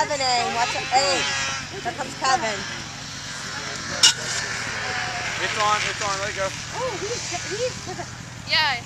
Kevin, Watch it. Hey, here comes Kevin. It's on, it's on, let it go. Oh, he's, he's Yeah,